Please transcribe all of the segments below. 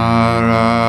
나라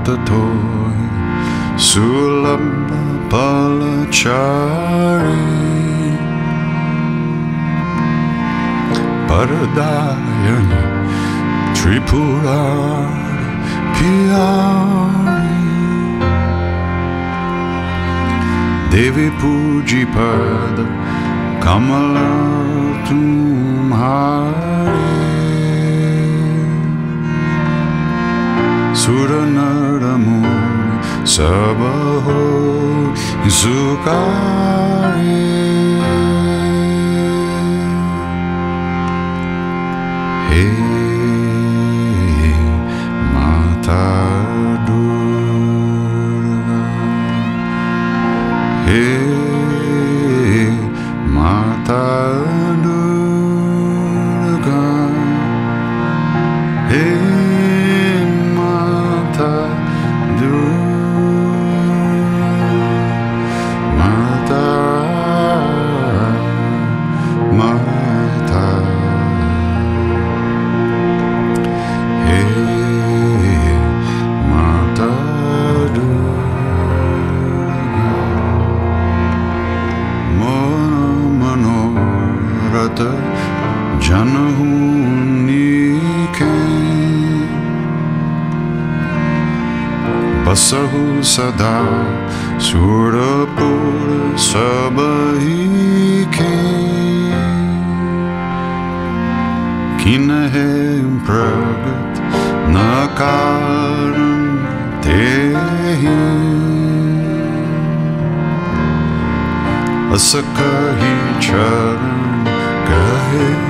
ratatouille sulla palachari, Paradayani Tripurar Piari. Devi Pujipada Kamala Tumhari सुरनरमो सबहो जुकारे हे माता दुर्गा हे माता असह सदा सुरपुर सबैखे किन हे प्रगत न कारण सुरपुरहि असकहि चरण कहे।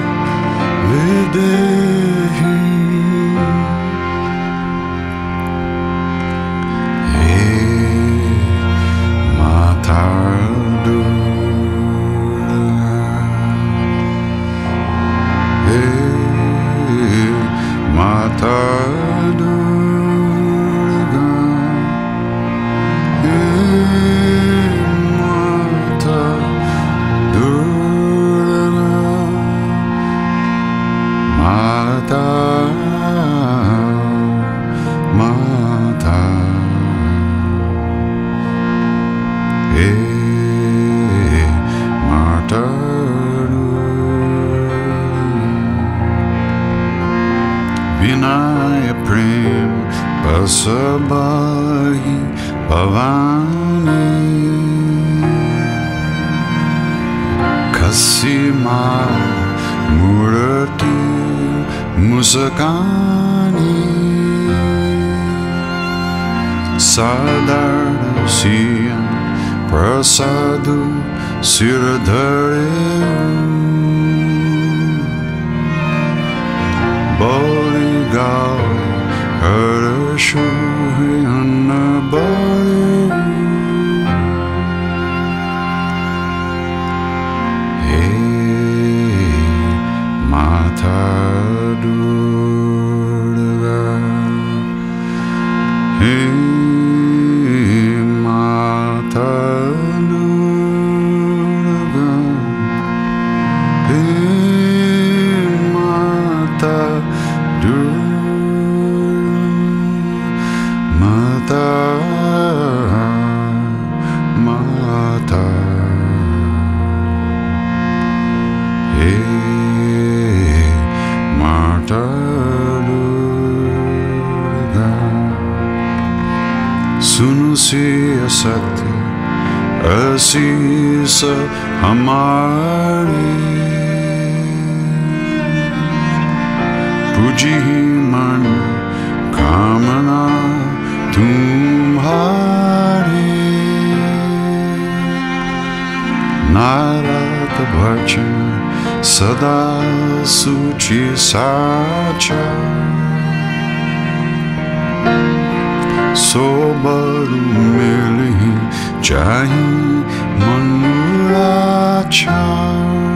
Professor Amari. Pujihi man kamana tumhari. Narat bhajan sadh suchi sacha. So baru mili jai 눈물 아차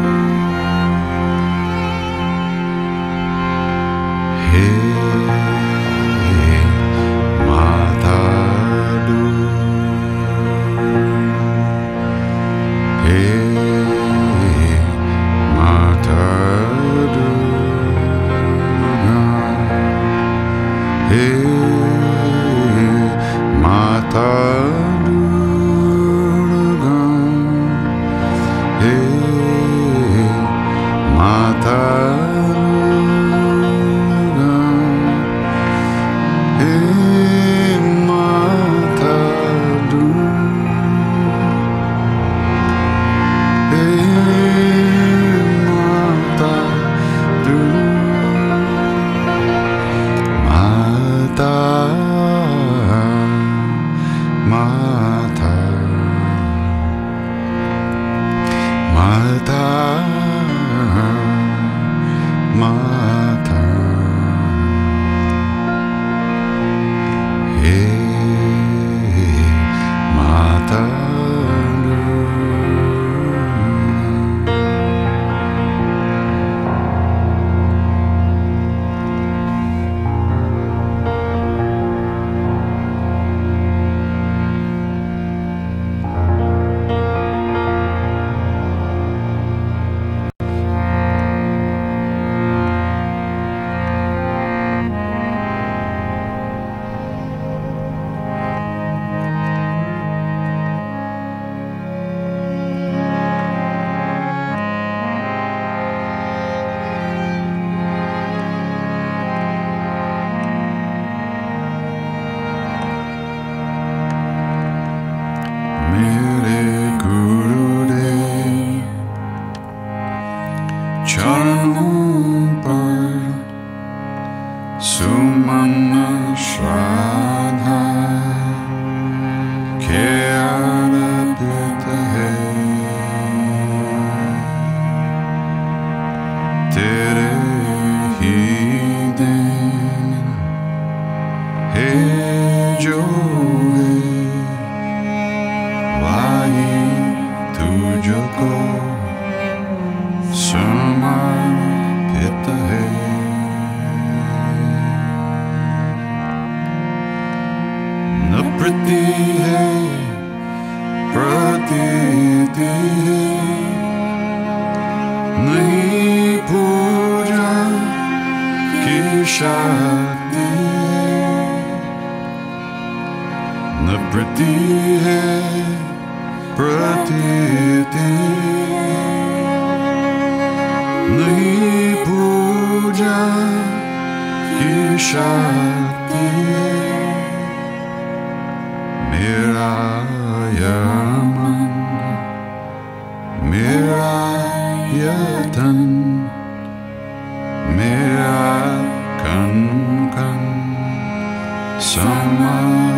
Mata, Mata. you shot me Навпроти е пратите Наи пуджа хишати Mirayaman Mirayatan Someone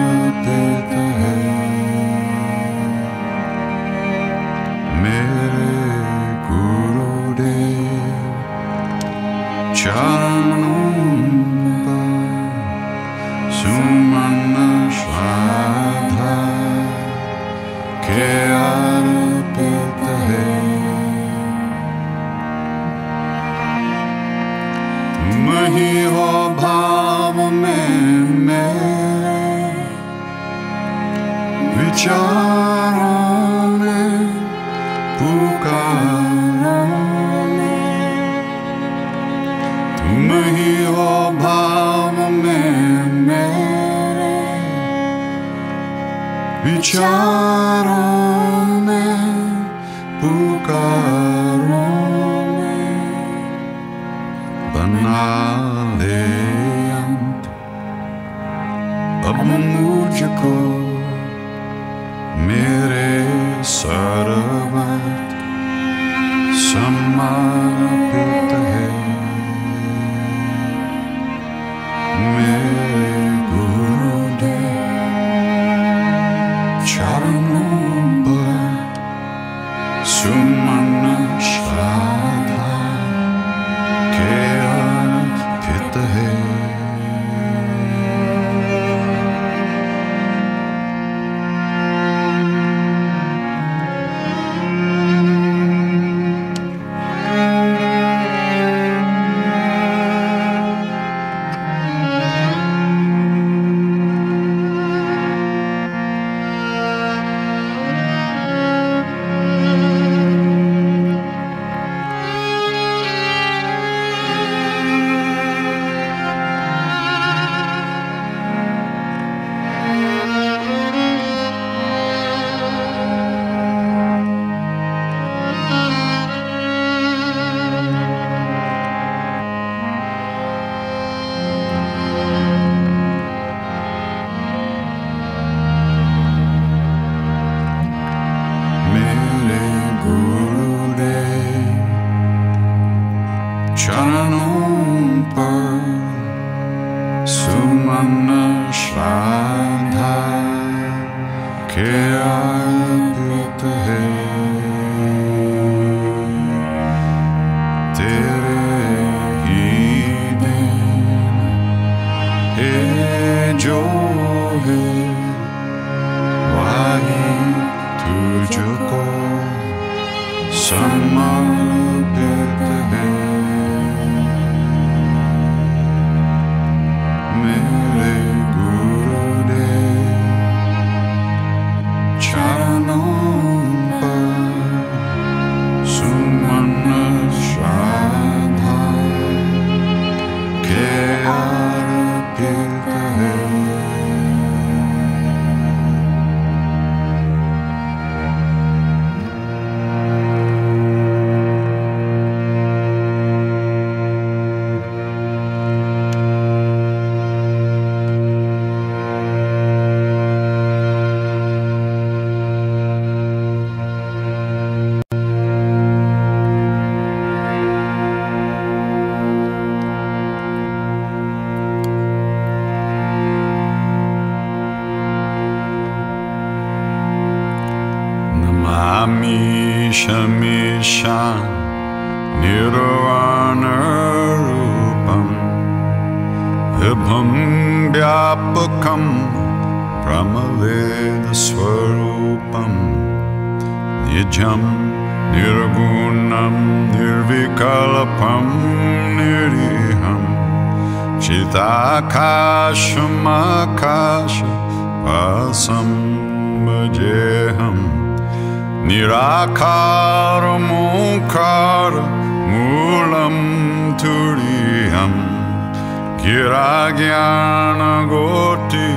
Giragyana Goti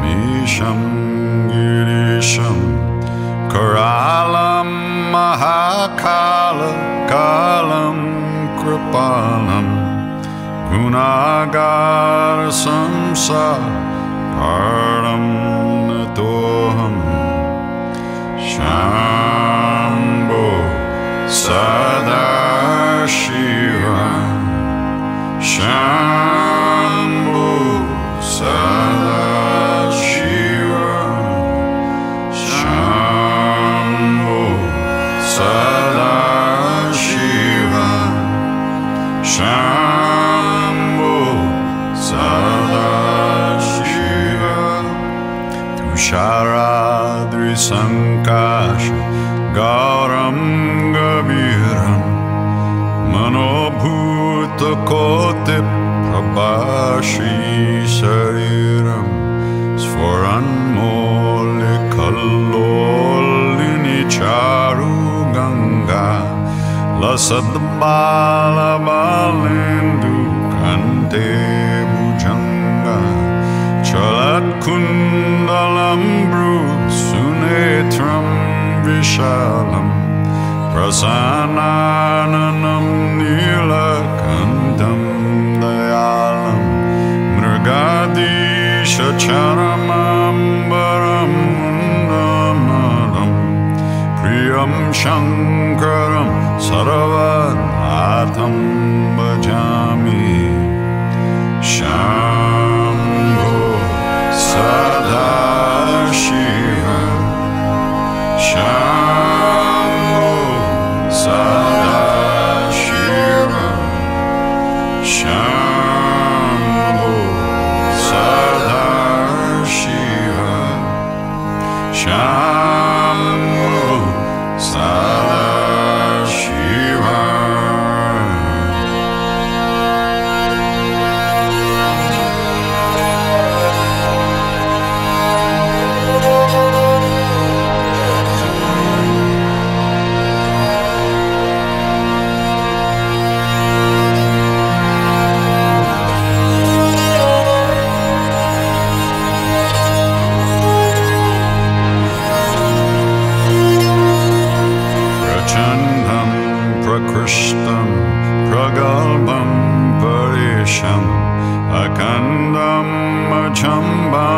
Misham Girisham Karalam Mahakala Kalam Kripalam गुणागार संसारं नतोऽहम् Shambho सदा शिवा शम्भो तुषाराद्रिसङ्काश गौरं गभीरम् मनोभूतकोटि प्रभाषी शरीरं स्फुरन्मौलिकल्लोलिनि चारु Ganga लसद्बालबालेन्दुकण्ठे भुजङ्गा चलत्कुण्डलं Ambrus Sunetram Vishalam Prasananam Nilakandam Dayalam. Mrigadisha Charamambaram Mundamalam Priyam Shankaram Saravatam Bhajami. Shambhu Saravatam Shiva, Shalom, Sada Shiva, Shalom. shine. come by.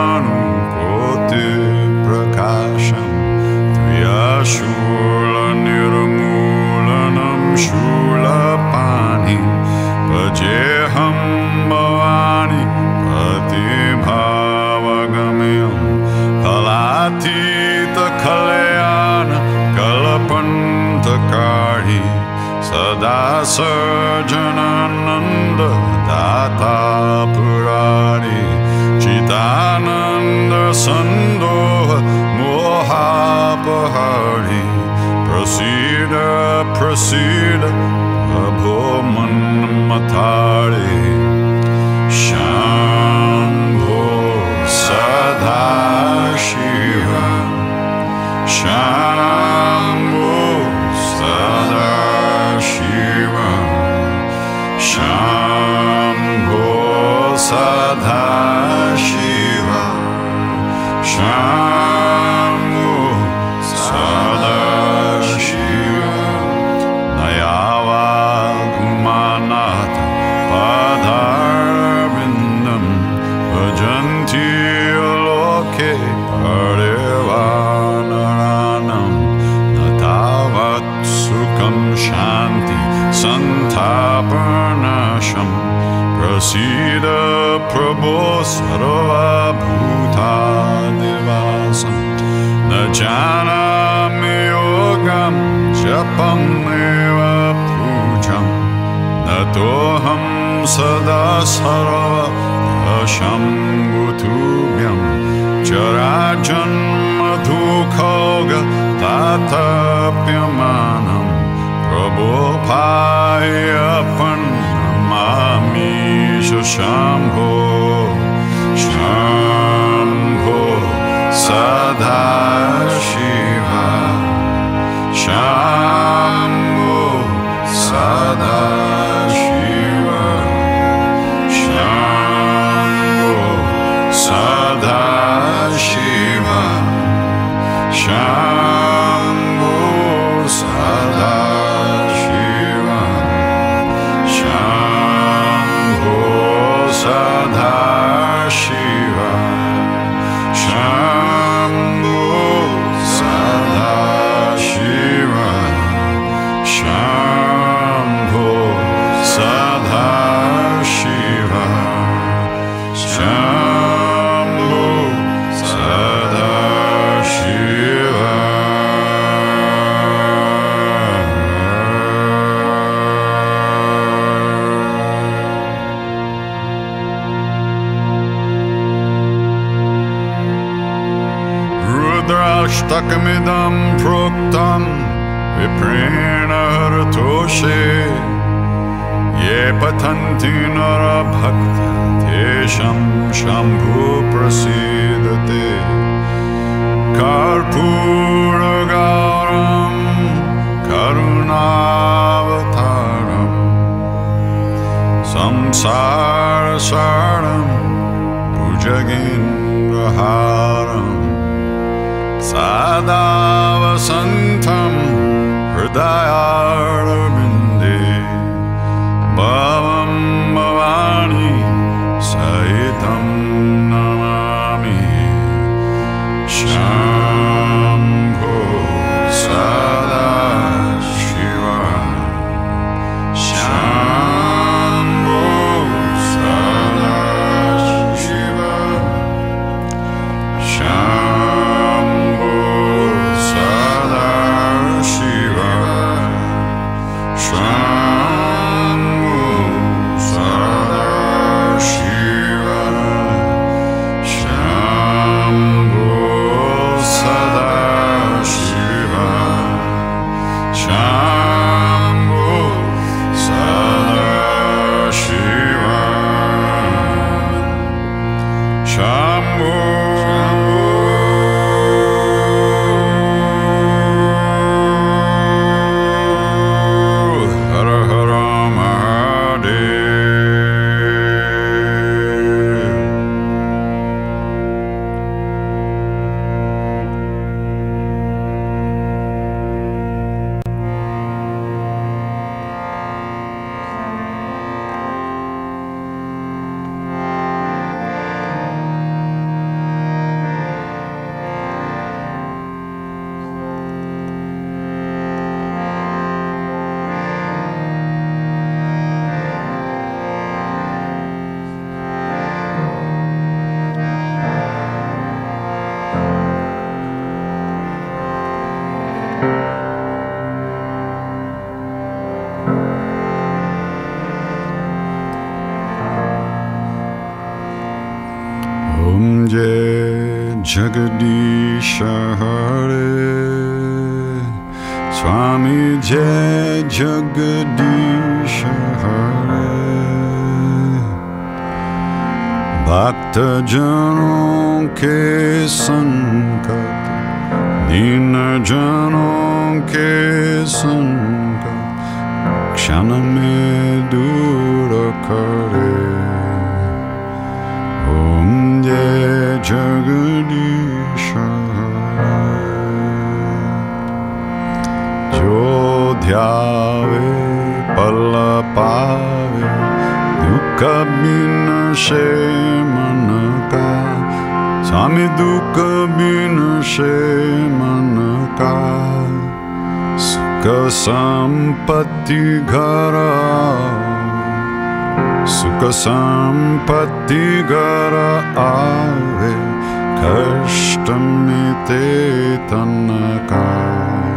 चराजन्मधुखोग तातप्यमानं प्रबोधायपन्नमामीश Shambho Shambho सदा शिवा शम्भो सदा हरतोषे ये पठन्ति नरभक्त तेषं शम्भु प्रसीदते कर्पूरगारं करुणावतारम् संसारसारं भुजगेन्द्रहारम् सदा वसन्तं हृदयारविन्दे स्वामी जय जगदीश हरे भक्तजनों के संकट दीन जनों के संकट क्षण में दूर करे ॐ जय जगदीश ्याे पल्ले दुःख बिनशे मनका स्वामी दुःख बिनशे मनका सुख संपति गर सुख सम्पत्ति गर आवे कष्टं ते तनकार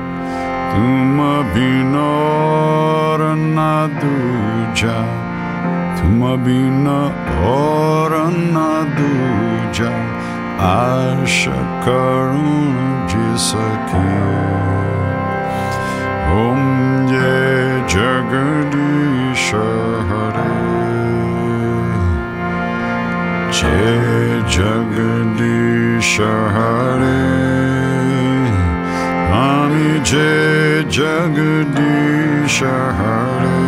तुम बिन और न दूजा तुम बिन और न दूजा आश करूं जिसकी ओम जय जगदीश हरे जय जगदीश हरे Jai Jagadisha Hare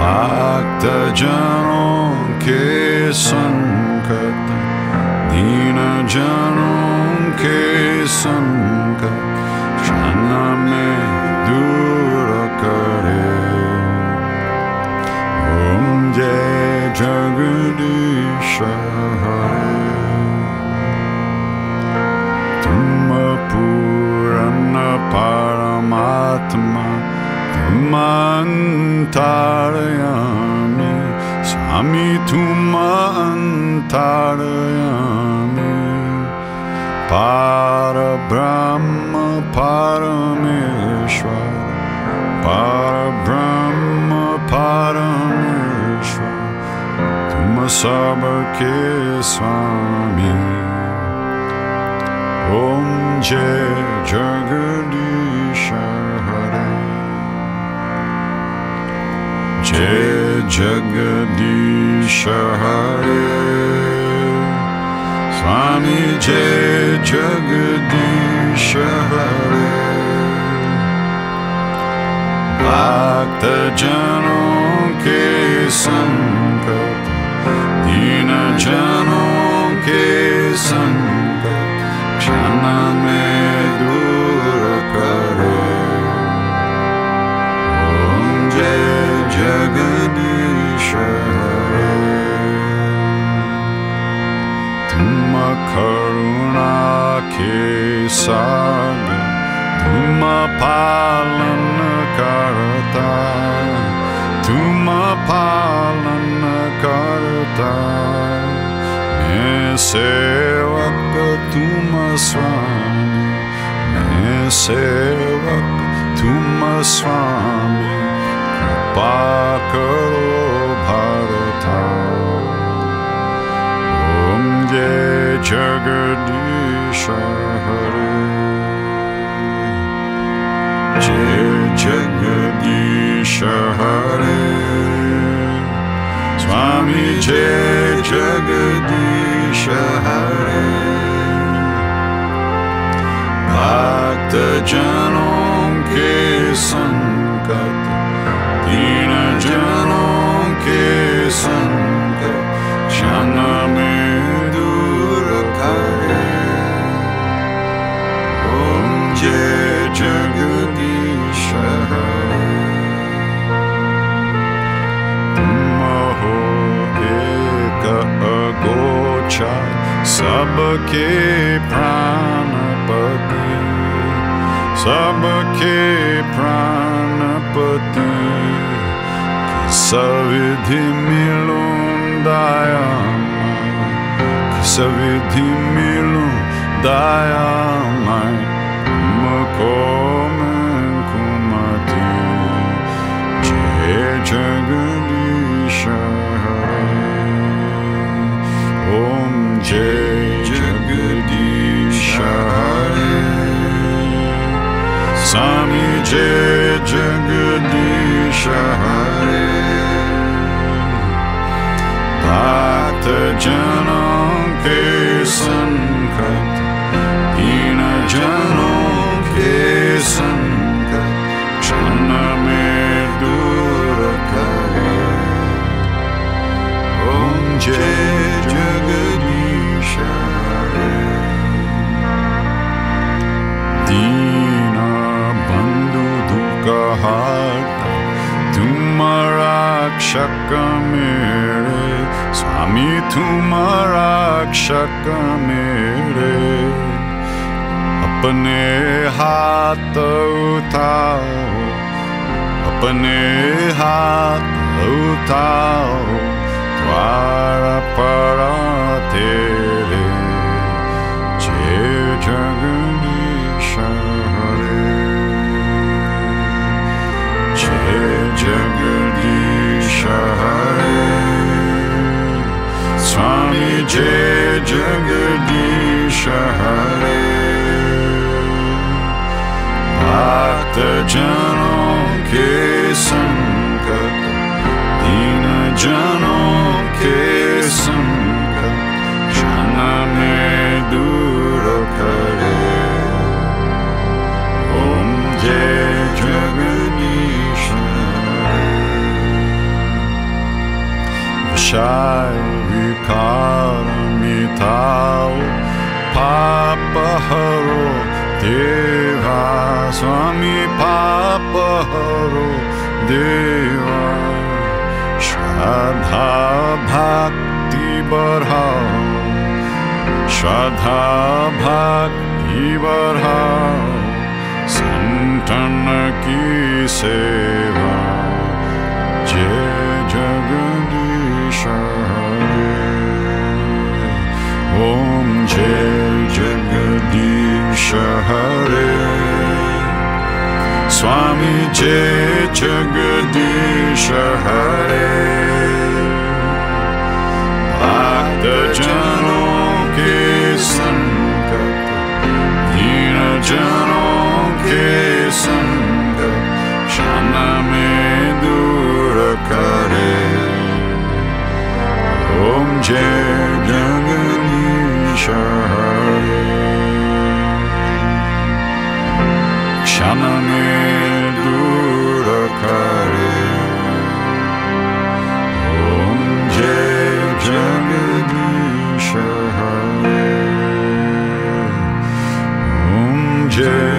Bhakta jano Ke Sankat Dina Janon Ke Sankat Shana Me Dura Kare Om Jai Jagadisha Hare antaryami Swami Tuma antaryami Parabrahma Parameshwar Parabrahma Parameshwar Tuma sabke Swami. Om Jai Jagadish जय जगदीश हरे स्वामी जय जगदीश भक्त जनों के दीन जनों के संकट क्षण में तुम करुणा के सागर तुम पालन करता तुम पालन करता मैं सेवक तुम स्वामी मैं सेवक तुम स्वामी कृपा करो जय जगदीश हरे जय जगदीश हरे स्वामी जय जगदीश हरे भक्त जनों के संकट दीन जनों के संकट क्षण सबके प्राणपति सबके प्राणपति सविधि मिलूं sevdiğim milum dayanay mı komen kumati gece gülüşe om gece gülüşe sami gece gülüşe Tak te canım दुख हारता तुम रक्षक मेरे स्वामी तुम रक्षक मेरे अपने हाथ उठाओ अपने हाथ उठाओ द्वार पर तेरे स्वामी जय जगदीश हरे भक्त जनों के संकट दीन जनों के संकट क्षण में दूर विकारमिताल पापहरो देवा स्वामी पापहरो देवा श्रद्धा भक्ति बढ़ाओ श्रद्धा की सेवा जय जगदीश हरे ओम जय जगदीश हरे स्वामी जय जगदीश हरे भक्त जनों के संकट दीन जनों के संकट क्षण में दूर करे ओम जय जगदीश हरे क्षण में दूर करे ओम जय जगदीश हरे ओम जय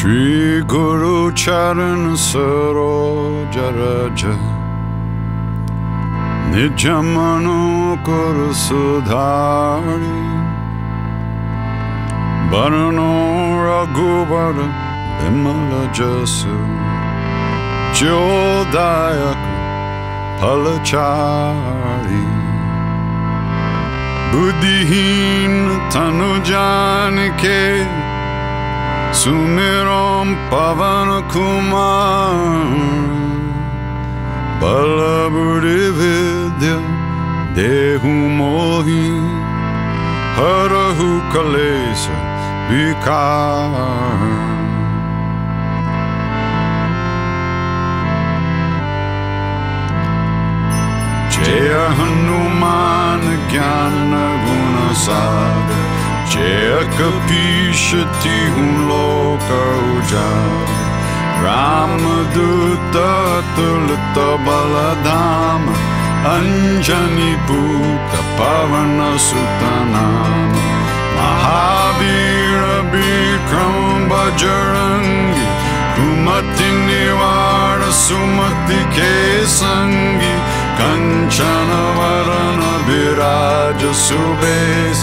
Shri Guru Charan Sarojaraja Nijamano Kuru Sudhari Barano Raghubara Bimala Jasu Jyodayak Palachari Buddhihin Tanujan Ke सुमिरोम पवन कुमार बल बुद्धि विद्या देहु मोहि हरहु कलेश विकार जय हनुमान ज्ञान गुण सागर लोक रामदूतुलबल अञ्जनिपूत पवन सुतना महावीर विजरङ्गी ुमति निवाण सुमति सङ्गी कञ्चन वरन विराज सुबेश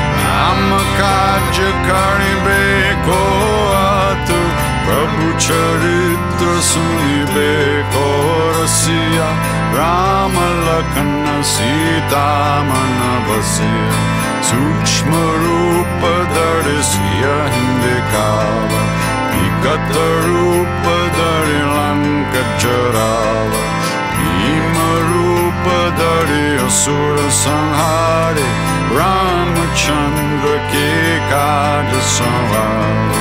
का कर्बे घोत् प्रभु चरित्र सुनिवेशिया रामलकन सीतामनव सूक्ष्मरूप धरशिया हिन्दका लङ्कचरा असुर संहारे रामचंद्र के काज संवारे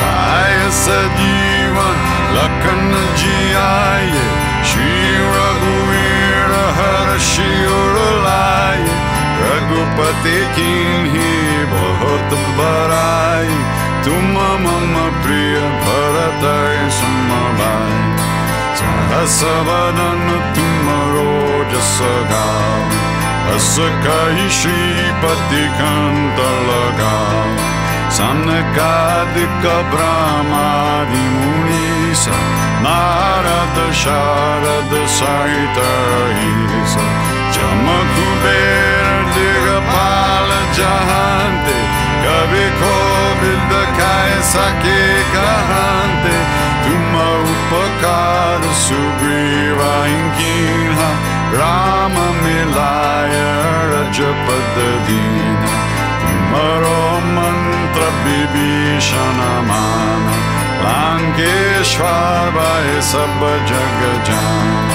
काय सजीवन लखन जी आए श्री रघुवीर हर शिवर लाए रघुपति की बहुत बड़ाई तुम मम प्रिय भरत समभाई सहस वदन तुम श्रीपतिारद शारदु बेल जखा सके कुम उपकार लय रजपदी मरो मन्त्र विभीषण सब जग जान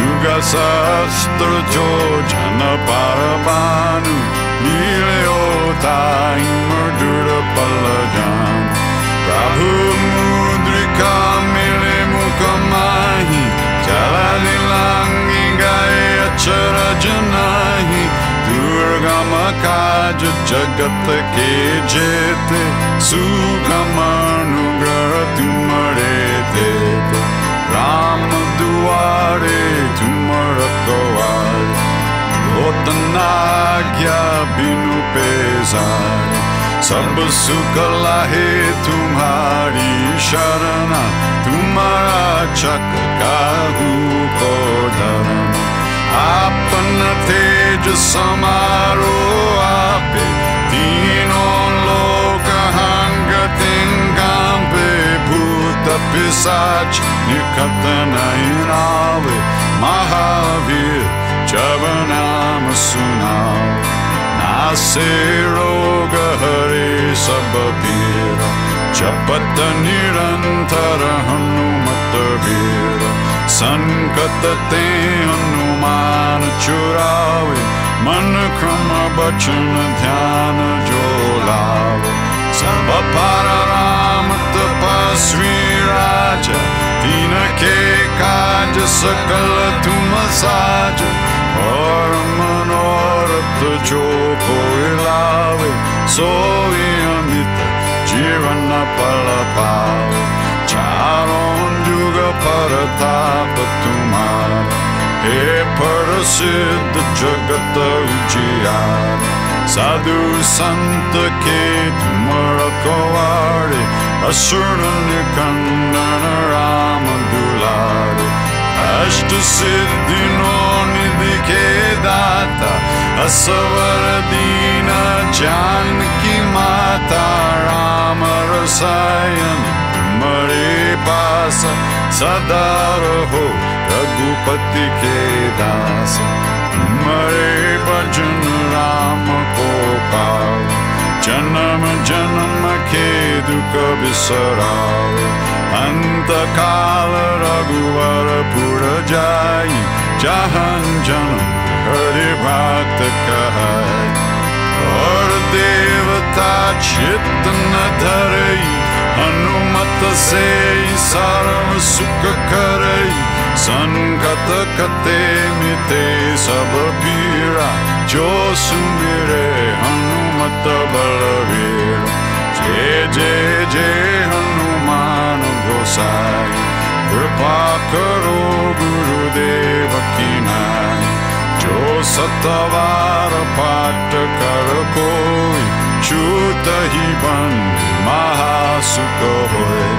युग शस्त्रो जन पारो तायुरपल प्रभु जगत के जेते सुखमानुग्रह तुम्हारे देते राम दुआरे तुमर द्वार उतना क्या बिनु पेजार सब सुख लाहे तुम्हारी शरणा, तुम्हारा चक्का को धरना। आपन तेज समारो आपे तीनों लोक हंग तिंगाम्बे भूत पिसाच निकट नहीं आवे महावीर जब नाम सुनाओ नासे रोग हरे सब पीर जपत निरंतर हनुमत वीर संकट ते हनुमान चुरावे मन क्रम बचन ध्यान जो लावे सब पर राम तपस्वी राजा तीन के काज सकल तुम साज और मनोरथ जो कोई लावे सोई अमित जीवन पल पावे। चारों युग पर ताप तुम्हारा हे प्रसिद्ध जगत उजियार साधु संत के तुम रखवारे असुर निकंदन राम दुलारे अष्ट सिद्धि नो निधि के दाता असवर दीन जानकी माता राम रसायन तुम्हारे पास सदा रहो रघुपति के दास। तुम्हारे भजन राम को पाओ जन्म जन्म के दुख बिसराओ अंत काल रघुवर पुर जाई जहन जन्म हरि भक्त कहै। और देवता चित्त न धरई हनुमत से करई संकट कते मिते सब पीरा जो सुमिरे हनुमत हनुमान गोसाई कृपा करो गुरुदेव की नाई जो सतवार पाठ कर कोई Čutahiban Mahasukohoy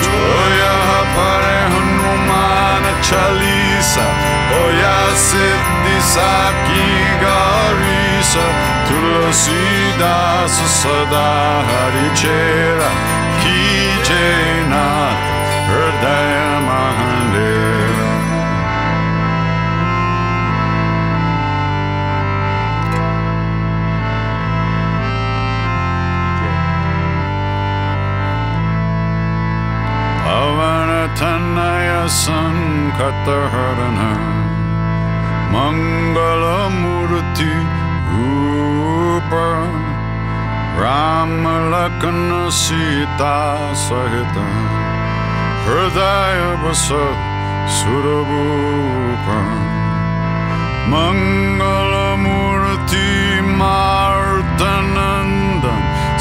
Joya Hapare Hanumana Chalisa Oya Siddhi Saki Garisa Tulasi Das Sada ki Kijena Hridaya sun cut the hurt in her. Mangala Murti Rupa Ramalakana Sita Sahita Hridaya Vasa Surabhupa Mangala Murti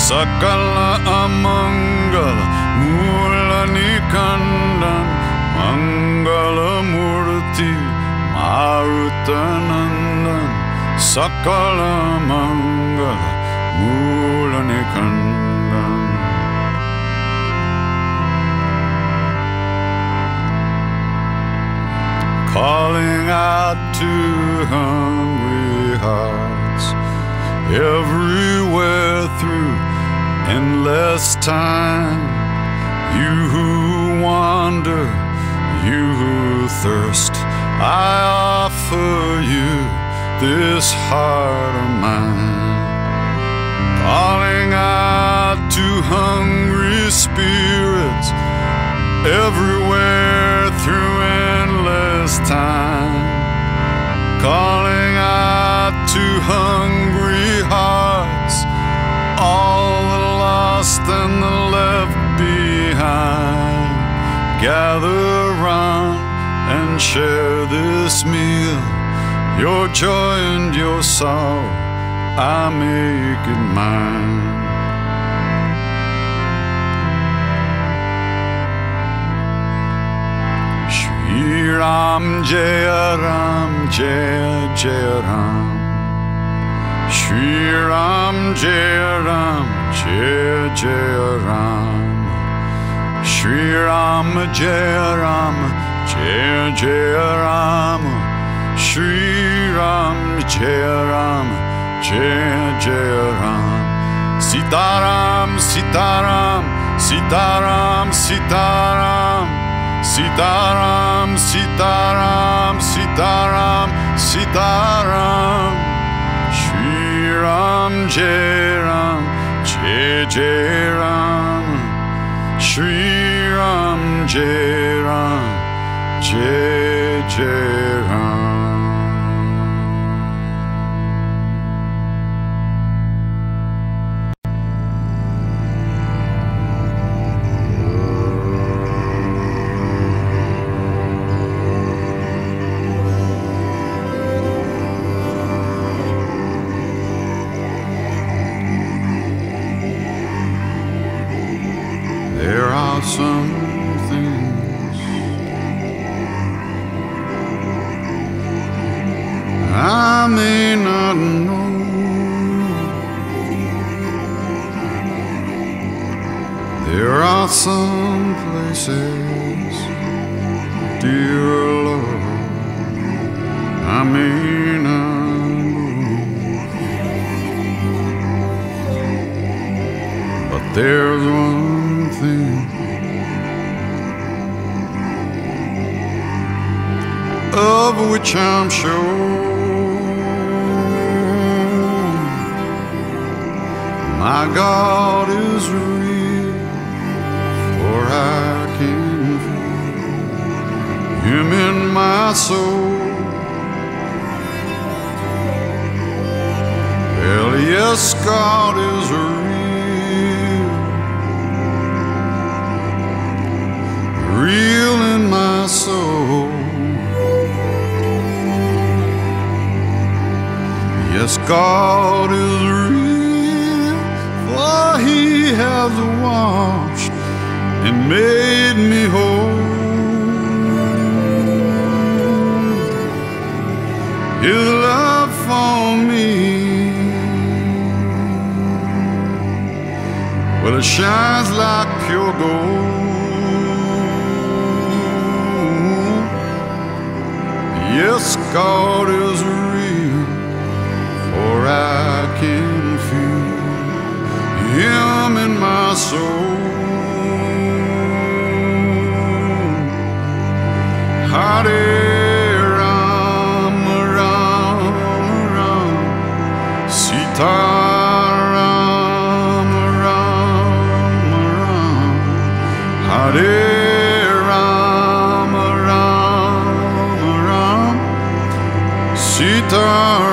Sakala Amangala Mula Nikandan Mangalamurti Marutanandan Sakala Mangala Mulanikandan Calling out to hungry hearts everywhere through endless time. You who wander you who thirst, I offer you this heart of mine. Calling out to hungry spirits everywhere through endless time. Calling out to hungry hearts, all the lost and the left behind. Gather round and share this meal. Your joy and your sorrow, I make it mine. Shri Ram Jaya Ram Jaya Jaya Ram Shri Ram Jaya Ram Jaya Jaya Ram Shri Ram Jaya Ram Jaya Jaya Ram Shri Ram Jaya Ram Jaya Jaya Ram Sitaram Sitaram Sitaram Sitaram Sitaram, Sitaram, Sitaram, Sitaram. Shri Ram, Jai Ram, Jai Jai Ram. Shri Jai Ram. Yes, God is real, for He has washed and made me whole. His love for me, well, it shines like pure gold. Yes, God is real I can feel Him in my soul. Hare Ram, Ram, Ram, Sita Ram, Ram, Ram, Hare Ram, Ram, Ram. Sita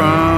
have